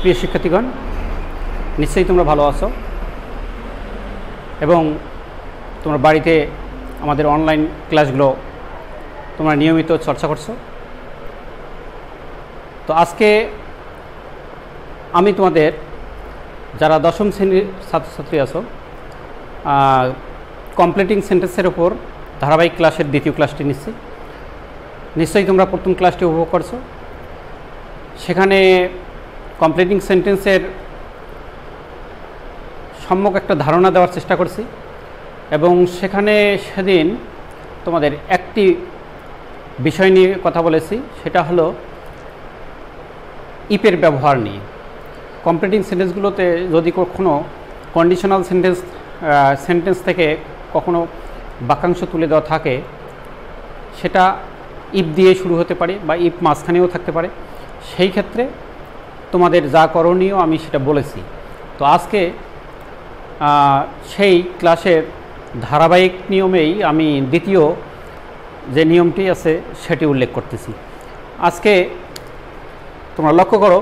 প্রিয় শিক্ষার্থীগণ, নিশ্চয়ই তোমরা ভালো আছো এবং তোমরা বাড়িতে আমাদের অনলাইন ক্লাসগুলো তোমরা নিয়মিত চর্চা করছ। তো আজকে আমি তোমাদের, যারা দশম শ্রেণির ছাত্রছাত্রী আছো কমপ্লিটিং সেন্টেন্সের ওপর ধারাবাহিক ক্লাসের দ্বিতীয় ক্লাসটি নিচ্ছি। নিশ্চয়ই তোমরা প্রথম ক্লাসটি উপভোগ করছ। সেখানে কমপ্লিটিং সেন্টেন্সের সম্যক একটা ধারণা দেওয়ার চেষ্টা করছি। এবং সেখানে সেদিন তোমাদের একটি বিষয় নিয়ে কথা বলেছি, সেটা হলো ইপের ব্যবহার নিয়ে। কমপ্লিটিং সেন্টেন্সগুলোতে যদি কখনো কন্ডিশনাল সেন্টেন্স সেন্টেন্স থেকে কখনো বাক্যাংশ তুলে দেওয়া থাকে, সেটা ইপ দিয়ে শুরু হতে পারে বা ইপ মাঝখানেও থাকতে পারে। সেই ক্ষেত্রে তোমাদের যা করণীয় আমি সেটা বলেছি। তো আজকে সেই ক্লাসের ধারাবাহিক নিয়মেই আমি দ্বিতীয় যে নিয়মটি আছে সেটি উল্লেখ করতেছি। আজকে তোমরা লক্ষ্য করো,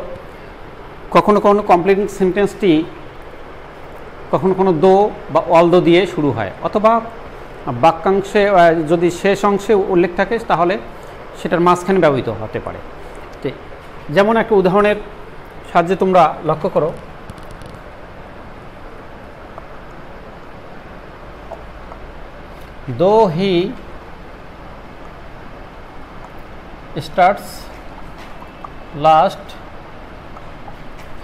কখনো কখনো কমপ্লিট সেন্টেন্সটি কখনো কোনো দো বা অল দো দিয়ে শুরু হয়, অথবা বাক্যাংশে যদি শেষ অংশে উল্লেখ থাকে তাহলে সেটার মাঝখানে ব্যবহৃত হতে পারে। যেমন একটা উদাহরণের সাহায্যে তোমরা লক্ষ্য করো। Though he starts last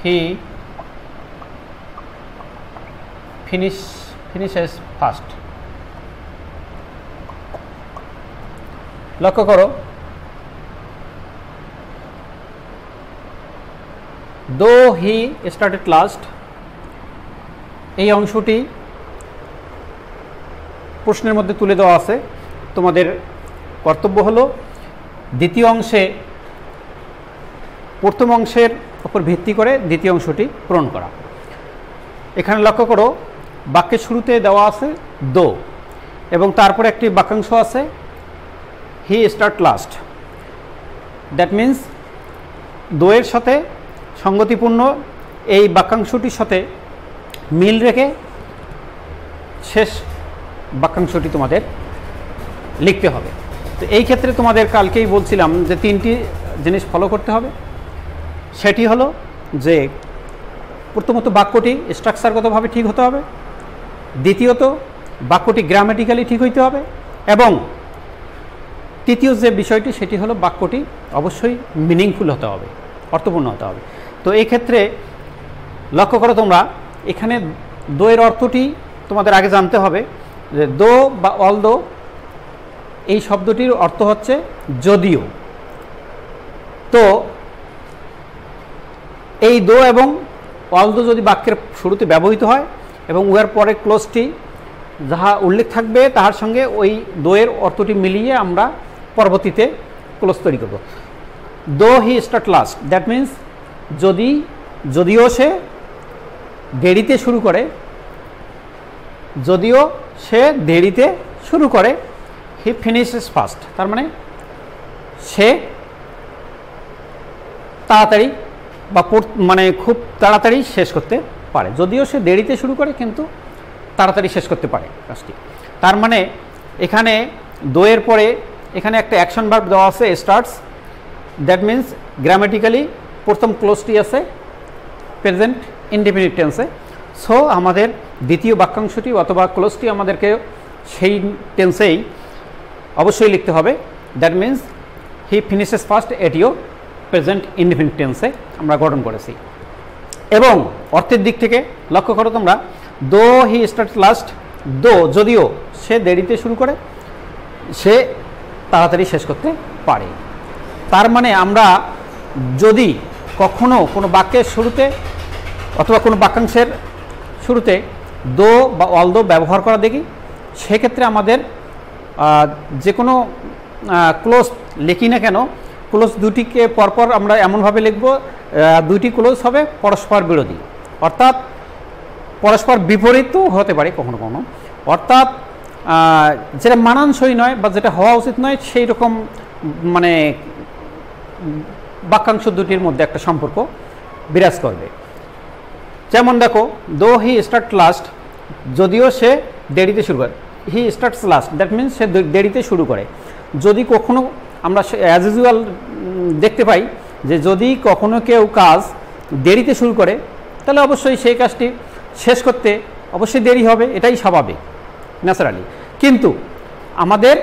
he finish finishes first. লক্ষ্য করো। দো হি স্টার্টেড লাস্ট এই অংশটি প্রশ্নের মধ্যে তুলে দেওয়া আছে। তোমাদের কর্তব্য হলো দ্বিতীয় অংশে, প্রথম অংশের উপর ভিত্তি করে দ্বিতীয় অংশটি পূরণ করা। এখানে লক্ষ্য করো, বাক্যের শুরুতে দেওয়া আছে দো, এবং তারপরে একটি বাক্যাংশ আছে he start last. That means, দোয়ের সাথে সঙ্গতিপূর্ণ এই বাক্যাংশটির সাথে মিল রেখে শেষ বাক্যাংশটি তোমাদের লিখতে হবে। তো এই ক্ষেত্রে তোমাদের কালকেই বলছিলাম যে তিনটি জিনিস ফলো করতে হবে। সেটি হলো যে প্রথমত বাক্যটি স্ট্রাকচারগতভাবে ঠিক হতে হবে। দ্বিতীয়ত বাক্যটি গ্রামেটিক্যালি ঠিক হইতে হবে এবং তৃতীয় যে বিষয়টি সেটি হলো বাক্যটি অবশ্যই মিনিংফুল হতে হবে, অর্থপূর্ণ হতে হবে। তো এই ক্ষেত্রে লক্ষ্য করো তোমরা, এখানে দোয়ের অর্থটি তোমাদের আগে জানতে হবে যে দো বা অল দো এই শব্দটির অর্থ হচ্ছে যদিও। তো এই দো এবং অল দো যদি বাক্যের শুরুতে ব্যবহৃত হয় এবং উহার পরে ক্লোজটি যাহা উল্লেখ থাকবে তাহার সঙ্গে ওই দোয়ের অর্থটি মিলিয়ে আমরা পরবর্তীতে ক্লোজ তৈরি করব। Though he start last, that means যদি, যদিও সে দেরিতে শুরু করে, যদিও সে দেরিতে শুরু করে হি ফিনিশেস ফার্স্ট তার মানে সে তাড়াতাড়ি বা মানে খুব তাড়াতাড়ি শেষ করতে পারে। যদিও সে দেরিতে শুরু করে, কিন্তু তাড়াতাড়ি শেষ করতে পারে কাজটি। তার মানে এখানে দোয়ের পরে এখানে একটা অ্যাকশন ভার্ব দেওয়া আছে স্টার্টস দ্যাট মিন্স গ্রামেটিক্যালি প্রথম ক্লোজটি আছে প্রেজেন্ট ইনডিপেন্ডেন্ট টেন্সে সো আমাদের দ্বিতীয় বাক্যাংশটি অথবা ক্লোজটি আমাদেরকে সেই টেন্সেই অবশ্যই লিখতে হবে। That means he finishes first এটিও প্রেজেন্ট ইনডিপেন্ডেন্ট টেন্সে আমরা গঠন করেছি। এবং অর্থের দিক থেকে লক্ষ্য করো তোমরা দো হি স্টার্ট লাস্ট দো যদিও সে দেরিতে শুরু করে, সে তাড়াতাড়ি শেষ করতে পারে। তার মানে আমরা যদি কখনো কোনো বাক্যের শুরুতে অথবা কোনো বাক্যাংশের শুরুতে দো বা অল দো ব্যবহার করা দেখি। সেক্ষেত্রে আমাদের যে কোনো ক্লোজ লিখি না কেন, ক্লোজ দুটিকে পরপর আমরা এমনভাবে লিখব দুইটি ক্লোজ হবে পরস্পর বিরোধী। অর্থাৎ পরস্পর বিপরীতও হতে পারে কখনো কখনো। অর্থাৎ যেটা মানানসই নয় বা যেটা হওয়া উচিত নয়, সেই রকম মানে বাক্যাংশ দুটির মধ্যে একটা সম্পর্ক বিরাজ করবে। যেমন দেখো দো হি স্টার্ট লাস্ট যদিও সে দেরিতে শুরু করে। He starts last that means সে দেরিতে শুরু করে। যদি কখনো আমরা অ্যাজ ইউজুয়াল দেখতে পাই যে যদি কখনো কেউ কাজ দেরিতে শুরু করে, তাহলে অবশ্যই সেই কাজটি শেষ করতে অবশ্যই দেরি হবে, এটাই স্বাভাবিক ন্যাচারালি কিন্তু আমাদের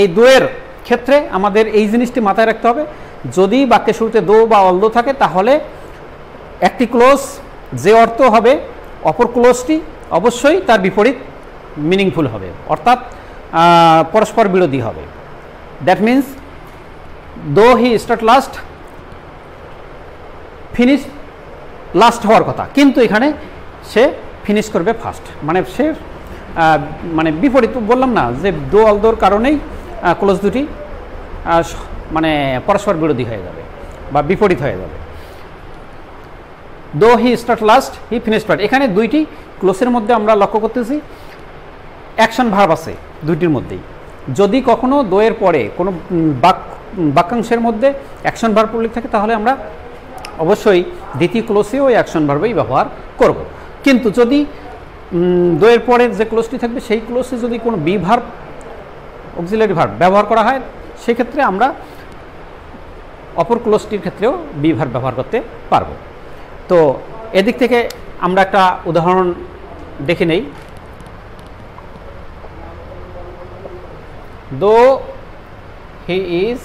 এই দোয়ের ক্ষেত্রে আমাদের এই জিনিসটি মাথায় রাখতে হবে যদি বাক্যের শুরুতে দো বা অলদো থাকে, তাহলে একটি ক্লোজ যে অর্থ হবে, অপর ক্লোজটি অবশ্যই তার বিপরীত মিনিংফুল হবে। অর্থাৎ পরস্পর বিরোধী হবে। That means though he start last finish last হওয়ার কথা। কিন্তু এখানে সে ফিনিশ করবে ফার্স্ট মানে সে মানে বিপরীত, বললাম না যে দো অলদোর কারণেই ক্লোজ দুটি মানে পরস্পর বিরোধী হয়ে যাবে বা বিপরীত হয়ে যাবে। Though he start last he finish first এখানে দুইটি ক্লোজের মধ্যে আমরা লক্ষ্য করতেছি। অ্যাকশন ভার্ব আছে দুইটির মধ্যেই। যদি কখনো দোয়ের পরে কোনো বাক, বাক্যাংশের মধ্যে অ্যাকশন ভার্ব উল্লেখ থাকে, তাহলে আমরা অবশ্যই দ্বিতীয় ক্লোজে ওই অ্যাকশন ভার্বই ব্যবহার করব। কিন্তু যদি দোয়ের পরে যে ক্লোজটি থাকবে, সেই ক্লোসে যদি কোনো বি ভার্ব অক্সিলারি ভার্ব ব্যবহার করা হয়, সেক্ষেত্রে আমরা অপর ক্লোজটির ক্ষেত্রেও বি ভার্ব ব্যবহার করতে পারব। তো এদিক থেকে আমরা একটা উদাহরণ দেখে নেই। though he is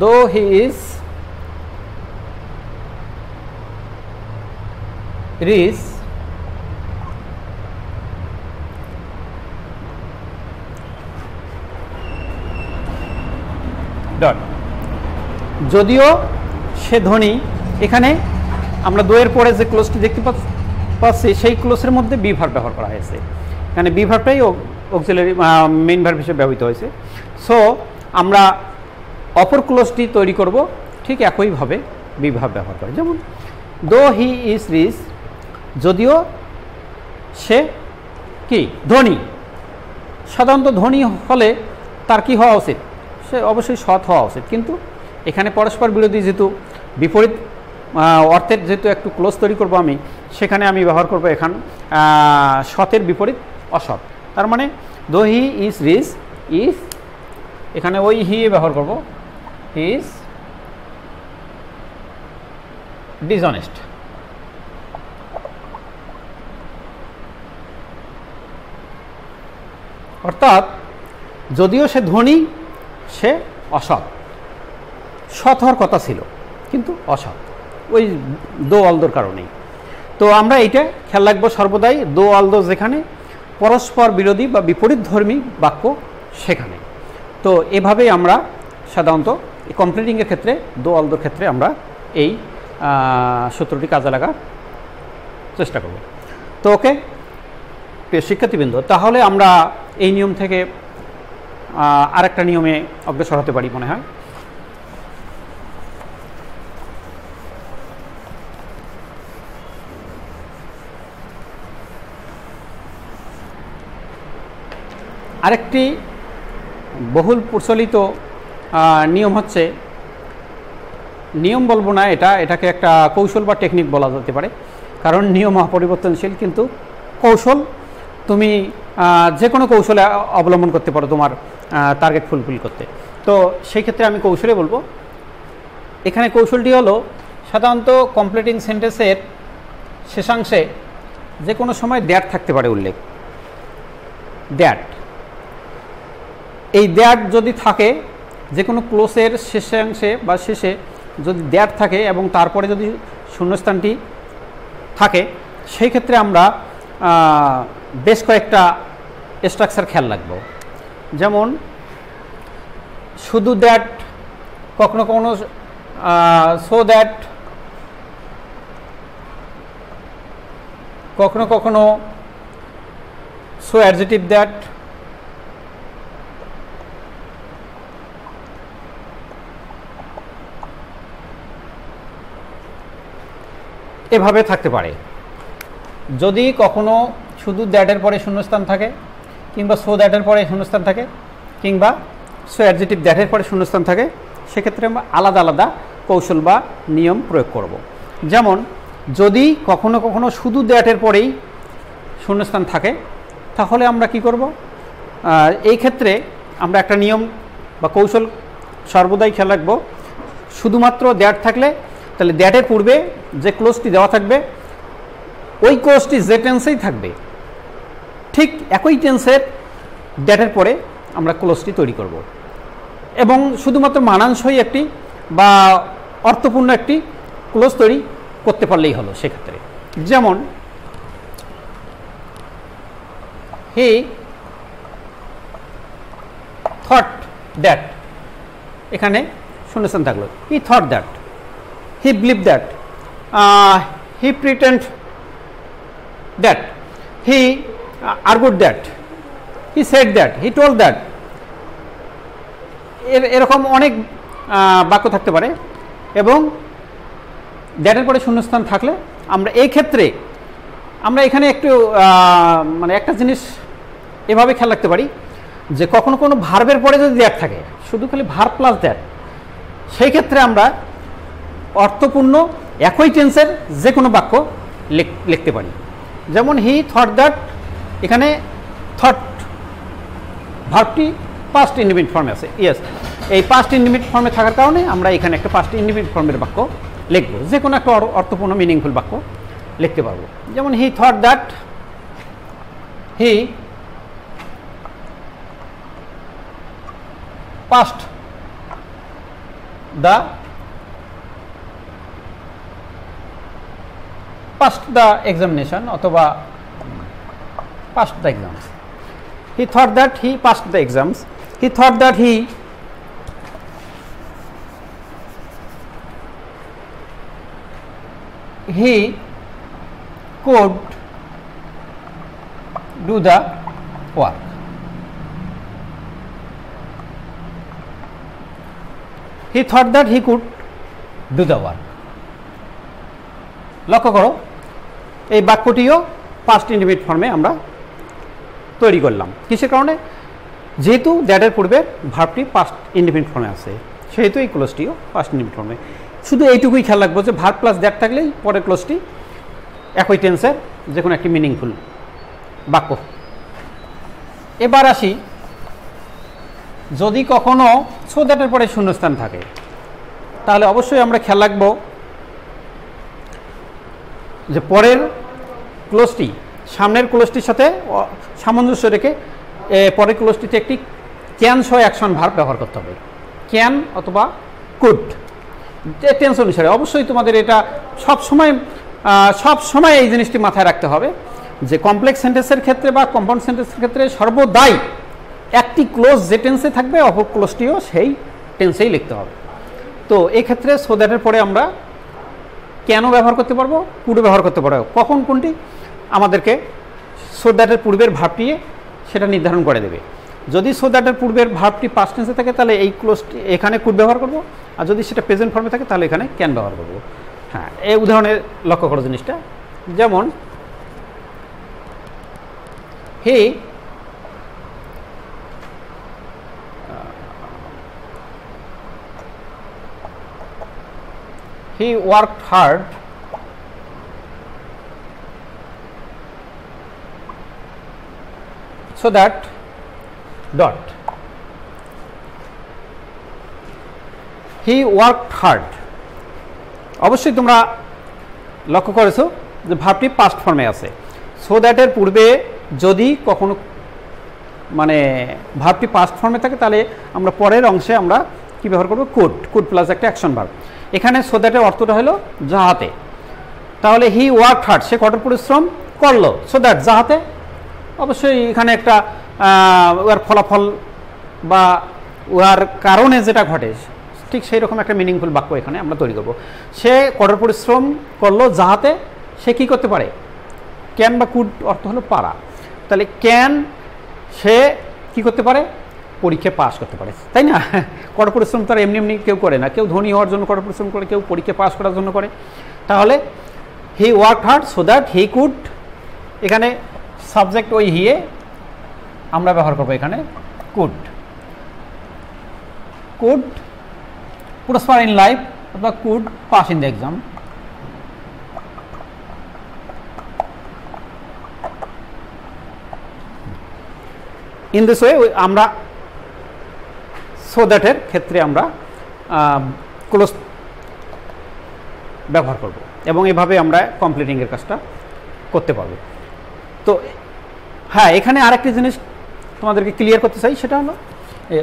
though he is rich dot যদিও সে ধনী, এখানে আমরা দোয়ের পরে যে ক্লোজটি দেখতে পাচ্ছ- সেই ক্লোজের মধ্যে বিভার ব্যবহার করা হয়েছে। এখানে বিভারটাই অক্সিলারি মেইন ভার্ব হিসেবে ব্যবহৃত হয়েছে। সো আমরা অপর ক্লোজটি তৈরি করব ঠিক একইভাবে বিভাব ব্যবহার করে। যেমন দো হি ইজ রিচ যদিও সে কি? ধনী। সাধারণত ধনী হলে তার কি হওয়া উচিত? সে অবশ্যই সৎ হওয়া উচিত। কিন্তু এখানে পরস্পর বিরোধী যেহেতু বিপরীত অর্থের যেহেতু একটু ক্লোজ তৈরি করব আমি, সেখানে আমি ব্যবহার করব এখান সতের বিপরীত, অসৎ। তার মানে দো হি ইজ রিজ ইজ এখানে ওই হি ব্যবহার করব ইজ ডিসঅনেস্ট অর্থাৎ, যদিও সে ধনী সে অসৎ। সৎ হওয়ার কথা ছিল, কিন্তু অসৎ। ওই দো অলদোর কারণেই। তো আমরা এইটা খেয়াল রাখব সর্বদাই, দো অলদো যেখানে, পরস্পর বিরোধী বা বিপরীত ধর্মী বাক্য সেখানে। তো এভাবেই আমরা সাধারণত কমপ্লিটিংয়ের ক্ষেত্রে, দো অলদোর ক্ষেত্রে আমরা এই সূত্রটি কাজে লাগার চেষ্টা করব। তো ওকে শিক্ষার্থীবৃন্দ, তাহলে আমরা এই নিয়ম থেকে আরেকটা নিয়মে অগ্রসর হতে পারি মনে হয়। আরেকটি বহুল প্রচলিত নিয়ম হচ্ছে, নিয়ম বলব না এটা, এটাকে একটা কৌশল বা টেকনিক বলা যেতে পারে। কারণ নিয়ম অপরিবর্তনশীল কিন্তু কৌশল তুমি যে কোনো কৌশলে অবলম্বন করতে পারো তোমার টার্গেট ফুলফিল করতে। তো সেই ক্ষেত্রে আমি কৌশলে বলব, এখানে কৌশলটি হলো, সাধারণত কমপ্লিটিং সেন্টেন্সের শেষাংশে যে কোনো সময় দ্যাট থাকতে পারে উল্লেখ। দ্যাট এই দ্যাট যদি থাকে যে কোনো ক্লোজের শেষাংশে বা শেষে যদি দ্যাট থাকে এবং তারপরে যদি শূন্যস্থানটি থাকে, সেই ক্ষেত্রে আমরা বেশ কয়েকটা স্ট্রাকচার খেয়াল রাখব। যেমন, শুধু দ্যাট কখনো কখনো সো দ্যাট কখনো কখনো সো অ্যাডজেটিভ দ্যাট এভাবে থাকতে পারে। যদি কখনো শুধু দ্যাটের পরে শূন্যস্থান থাকে, কিংবা সো দ্যাটের পরে শূন্যস্থান থাকে, কিংবা সো অ্যাডজেটিভ দ্যাটের পরে শূন্যস্থান থাকে, সেক্ষেত্রে আমরা আলাদা আলাদা কৌশল বা নিয়ম প্রয়োগ করব। যেমন, যদি কখনো কখনো শুধু দ্যাটের পরেই শূন্যস্থান থাকে, তাহলে আমরা কি করব? এই ক্ষেত্রে আমরা একটা নিয়ম বা কৌশল সর্বদাই খেয়াল রাখব। শুধুমাত্র দ্যাট থাকলে, তাহলে দ্যাটের পূর্বে যে ক্লোজটি দেওয়া থাকবে, ওই ক্লোজটি যে টেন্সেই থাকবে। ঠিক একই টেন্সের দ্যাটের পরে আমরা ক্লোজটি তৈরি করব। এবং শুধুমাত্র মানানসই একটি বা অর্থপূর্ণ একটি ক্লোজ তৈরি করতে পারলেই হলো সেক্ষেত্রে। যেমন হি থট দ্যাট এখানে শূন্যস্থান থাকল he thought that he believe that he pretend that he argued that he said that he told that এর, এরকম অনেক বাক্য থাকতে পারে। এবং দ্যাটের পরে শূন্যস্থান থাকলে আমরা এই ক্ষেত্রে আমরা এখানে একটু মানে একটা জিনিস এভাবে খেয়াল রাখতে পারি যে কখনো কোনো ভার্বের পরে যদি দ্যাট থাকে, শুধু খালি ভার প্লাস দ্যাট সেই ক্ষেত্রে আমরা অর্থপূর্ণ একই টেন্সের যে কোনো বাক্য লিখ- লিখতে পারি। যেমন হি থট দ্যাট এখানে থট ভার্বটি পাস্ট ইন্ডিপেন্ডেন্ট ফর্মে আছে ইয়েস এই পাস্ট ইন্ডিপেন্ডেন্ট ফর্মে থাকার কারণে আমরা এখানে একটা পাস্ট ইন্ডিপেন্ডেন্ট ফর্মের বাক্য লিখব যে কোনো একটা অর- অর্থপূর্ণ মিনিংফুল বাক্য লিখতে পারব। যেমন he thought that he passed the passed the examination অথবা passed the exams. he thought that he passed the exams he thought that he he could do the work he thought that he could do the work লক্ষ্য করো এই বাক্যটিও past indefinite ফর্মে আমরা তৈরি করলাম। কিসের কারণে? যেহেতু দ্যাটের পূর্বে ভার্বটি পাস্ট ইন্ডিপেন্ডেন্ট ফর্মে আছে, সেহেতু এই ক্লোজটিও পাস্ট ইন্ডিপেন্ডেন্ট ফর্মে শুধু এইটুকুই খেয়াল রাখব যে ভার্ব প্লাস দ্যাট থাকলেই পরের ক্লোজটি একই টেন্সের যে কোনো একটি মিনিংফুল বাক্য। এবার আসি, যদি কখনো সো দ্যাটের পরে শূন্যস্থান থাকে, তাহলে অবশ্যই আমরা খেয়াল রাখব যে পরের ক্লোজটি সামনের ক্লোজটির সাথে সামঞ্জস্য রেখে পরের ক্লোজটিতে একটি ক্যান সহ অ্যাকশন ভার্ব ব্যবহার করতে হবে। ক্যান অথবা কুড। টেন্স অনুসারে অবশ্যই তোমাদের এটা সব সময় সব সময় এই জিনিসটি মাথায় রাখতে হবে যে কমপ্লেক্স সেন্টেন্সের ক্ষেত্রে বা কম্পাউন্ড সেন্টেন্সের ক্ষেত্রে সর্বদাই একটি ক্লোজ যে টেন্সে থাকবে, অপর ক্লোজটিও সেই টেন্সেই লিখতে হবে। তো এই ক্ষেত্রে সো দ্যাটের পরে আমরা কেন ব্যবহার করতে পারব, কুডও ব্যবহার করতে পারব। কখন কোনটি? আমাদেরকে সো পূর্বের ভাবটি সেটা নির্ধারণ করে দেবে। যদি সো দ্যাটের পূর্বের ভাবটি পাস্ট টেন্সে থাকে, তাহলে এই ক্লোজটি এখানে কুড ব্যবহার করব। আর যদি সেটা প্রেজেন্ট ফর্মে থাকে, তাহলে এখানে ক্যান ব্যবহার করব। হ্যাঁ এই উদাহরণে লক্ষ্য করো জিনিসটা। যেমন, হে he worked hard so that dot. He worked hard. অবশ্যই তোমরা লক্ষ্য করেছ যে ভাবটি পাস্ট ফর্মে আছে। সো দ্যাটের পূর্বে যদি কখনো মানে ভাবটি পাস্ট ফর্মে থাকে, তাহলে আমরা পরের অংশে আমরা কি ব্যবহার করব? কুড কুড প্লাস একটা অ্যাকশন ভার্ব এখানে সো দ্যাটের অর্থটা হলো যাহাতে। তাহলে হি ওয়ার্ক হার্ড সে কঠোর পরিশ্রম করল। সো দ্যাট যাহাতে অবশ্যই এখানে একটা উহার ফলাফল বা উহার কারণে যেটা ঘটে, ঠিক সেই রকম একটা মিনিংফুল বাক্য এখানে আমরা তৈরি করব। সে কঠোর পরিশ্রম করল যাহাতে সে কি করতে পারে? ক্যান বা কুড অর্থ হলো পারা। তাহলে ক্যান সে কি করতে পারে? পরীক্ষায় পাস করতে পারে। তাই না? কঠোর পরিশ্রম তো আর এমনি এমনি কেউ করে না। কেউ ধনী হওয়ার জন্য কঠোর পরিশ্রম করে, কেউ পরীক্ষা পাস করার জন্য করে। তাহলে he work hard so that he could এখানে সাবজেক্ট ওই হিয়ে আমরা ব্যবহার করব এখানে could could prosper in life অথবা could pass in the exam in this way আমরা সো দ্যাটের ক্ষেত্রে আমরা ক্লোজ ব্যবহার করব এবং এভাবে আমরা কমপ্লিটিংয়ের কাজটা করতে পারব। হ্যাঁ এখানে আরেকটি জিনিস তোমাদেরকে ক্লিয়ার করতে চাই, সেটা হলো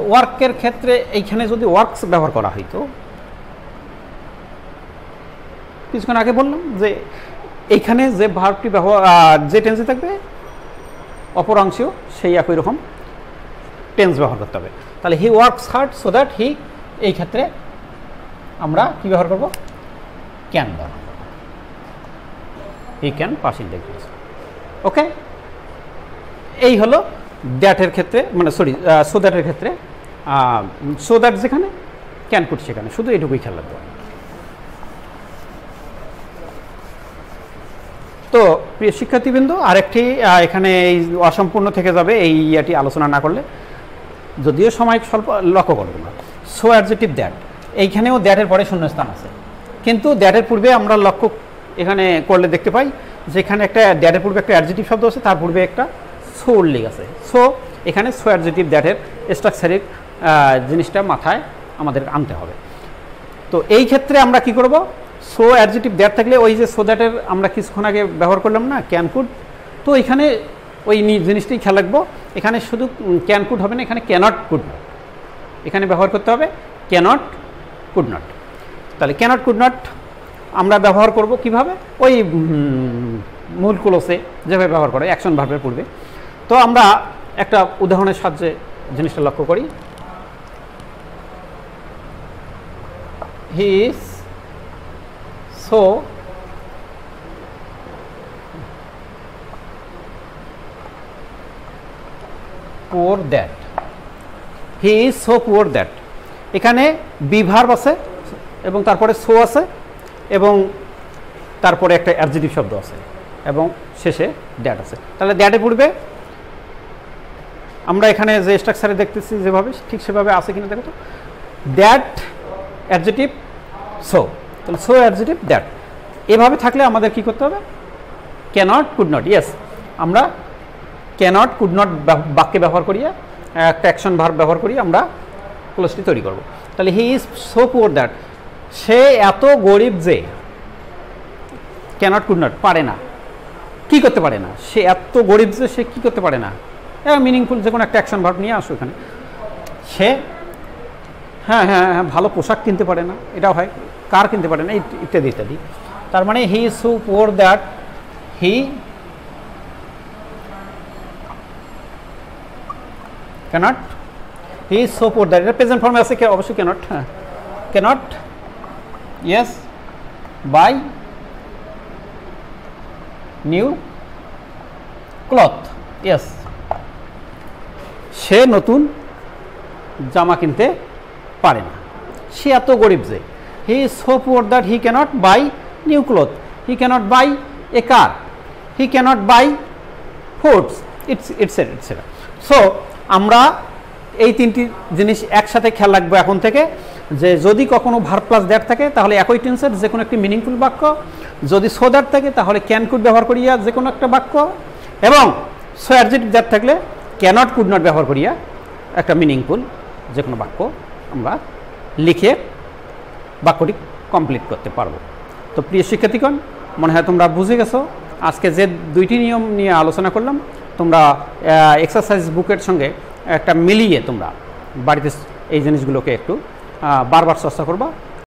ওয়ার্কের ক্ষেত্রে এইখানে যদি ওয়ার্কস ব্যবহার করা হইতো, কিছুক্ষণ আগে বললাম যে এইখানে যে ভার্বটি ব্যবহার যে টেন্সে থাকবে, অপর অংশেও সেই একই রকম টেন্স ব্যবহার করতে হবে। তাহলে he works hard so that he এই ক্ষেত্রে আমরা কি ব্যবহার করব? ক্যান ব্যবহার করব। He can pass in okay এই হলো দ্যাটের ক্ষেত্রে মানে সরি সো দ্যাটের ক্ষেত্রে সো দ্যাট যেখানে ক্যান কুট সেখানে। শুধু এটুকুই খেয়াল রাখতে হবে। তো, প্রিয় শিক্ষার্থীবৃন্দ, আরেকটি এখানে এই অসম্পূর্ণ থেকে যাবে, এই ইয়াটি আলোচনা না করলে। যদিও সময় স্বল্প, লক্ষ্য করব না সো অ্যাডজেটিভ দ্যাট এইখানেও দ্যাটের পরে শূন্যস্থান আছে। কিন্তু দ্যাটের পূর্বে আমরা লক্ষ্য এখানে করলে দেখতে পাই, যেখানে একটা দ্যাটের পূর্বে একটা অ্যাডজেটিভ শব্দ আছে, তার পূর্বে একটা সো উল্লেখ আছে। সো, এখানে সো অ্যাডজেটিভ দ্যাটের স্ট্রাকচারিক জিনিসটা মাথায় আমাদের আনতে হবে। তো এই ক্ষেত্রে আমরা কি করব? সো অ্যাডজেটিভ দ্যাট থাকলে ওই যে সো দ্যাটের আমরা কিছুক্ষণ আগে ব্যবহার করলাম না ক্যান কুড তো এখানে ওই জিনিসটাই খেয়াল রাখব। এখানে শুধু ক্যান কুড হবে না, এখানে ক্যানট কুড নট এখানে ব্যবহার করতে হবে ক্যানট কুড নট তাহলে ক্যানট কুড নট আমরা ব্যবহার করব কীভাবে? ওই মূল ক্লোসে যেভাবে ব্যবহার করে অ্যাকশন ভার্বের পূর্বে। তো আমরা একটা উদাহরণের সাহায্যে জিনিসটা লক্ষ্য করি। He is so poor that he is so poor that এখানে বিভার্ব আছে এবং তারপরে সো আছে এবং তারপরে একটা অ্যাডজেটিভ শব্দ আছে এবং শেষে দ্যাট আছে। তাহলে দ্যাটে পড়বে আমরা এখানে যে স্ট্রাকচারে দেখতেছি যেভাবে, ঠিক সেভাবে আছে কিনা দেখো তো। দ্যাট অ্যাডজেটিভ সো তাহলে সো অ্যাডজেটিভ দ্যাট এভাবে থাকলে আমাদের কি করতে হবে? ক্যানট কুড নট ইয়েস আমরা ক্যানট কুড নট বাক্যে ব্যবহার করিয়া, একটা অ্যাকশন ভার ব্যবহার করি আমরা ক্লোজটি তৈরি করব। তাহলে he is so poor that সে এত গরিব যে ক্যানট কুড নট পারে না। কি করতে পারে না? সে এত গরিব যে সে কি করতে পারে না? মিনিংফুল যে কোনো একটা অ্যাকশন ভার্ব নিয়ে আসো এখানে। সে হ্যাঁ হ্যাঁ হ্যাঁ ভালো পোশাক কিনতে পারে না, এটাও হয় কার কিনতে পারে না ইত্যাদি ইত্যাদি। তার মানে he so poor that he cannot he is so poor that এটা প্রেজেন্ট ফর্মে আছে অবশ্যই ক্যানট হ্যাঁ cannot yes buy new cloth yes সে নতুন জামা কিনতে পারে না। সে এত গরিব যে, he is so poor that he cannot buy new cloth, he cannot buy a car, he cannot buy foods it's it's etcetera so, আমরা এই তিনটি জিনিস একসাথে খেয়াল রাখব এখন থেকে, যে যদি কখনো ভার প্লাস দ্যাট থাকে, তাহলে একই টেন্সের যে কোনো একটি মিনিংফুল বাক্য, যদি সো দ্যাট থাকে, তাহলে ক্যান কুড ব্যবহার করিয়া যে কোনো একটা বাক্য, এবং সো অ্যাডজেটিভ দ্যাট থাকলে ক্যানট কুড নট ব্যবহার করিয়া একটা মিনিংফুল যে কোনো বাক্য আমরা লিখে বাক্যটি কমপ্লিট করতে পারব। তো প্রিয় শিক্ষার্থীগণ, মনে হয় তোমরা বুঝে গেছো, আজকে যে দুইটি নিয়ম নিয়ে আলোচনা করলাম, তোমরা এক্সারসাইজ বুকের সঙ্গে একটা মিলিয়ে তোমরা বাড়িতে এই জিনিসগুলোকে একটু বারবার চর্চা করবা।